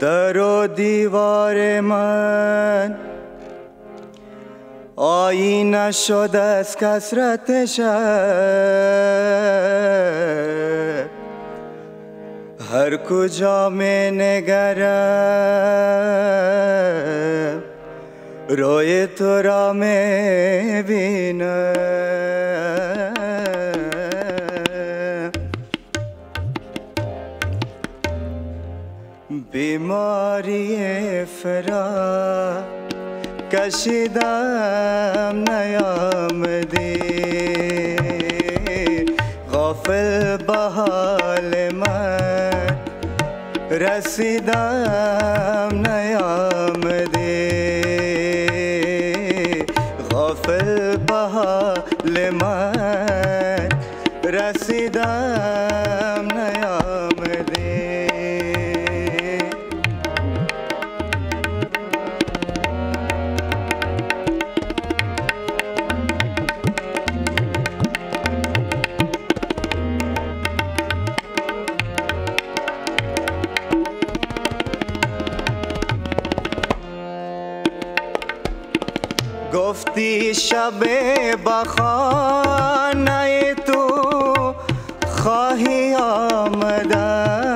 در و دیوار من آینه شد از کسرت شب هر کجا می نگرم تو را می بینم بیماری فرا کشیدم نیامدی غافل به حال من رسیدم رسیدم نیامدی گفتی شب بخانه تو خواهی آمدم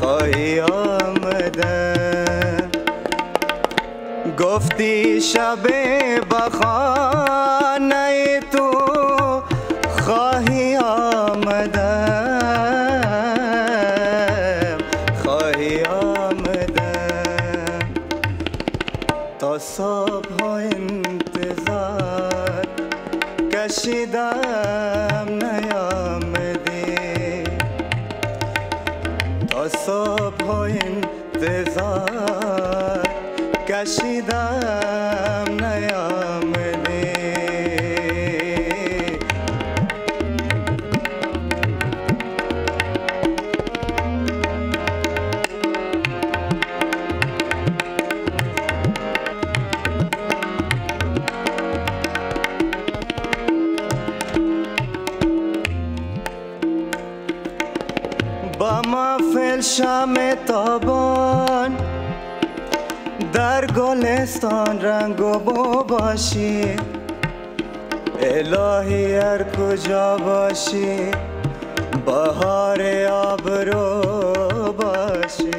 خواهی آمدم. گفتی شب بخانه تو خواهی آمدم خواهی آمدم. تا صبح দাম নয়াম দে দশ ভয়েন তেজা কাশি দাম با محفل شم تابان در گلستان رنگ و بو باشی. الهی هر کجا باشی بهار آبرو باشی.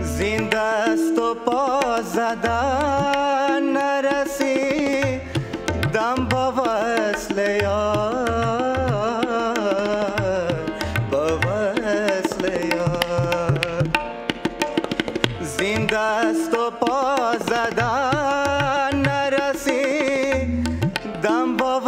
زنده است و پا زدن Adam Baba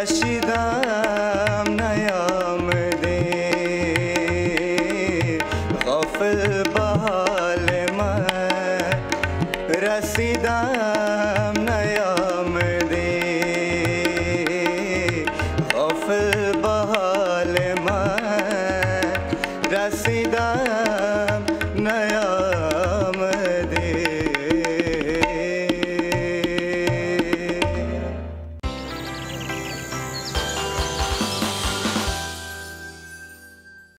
yaşidam nayam Gafil balime residam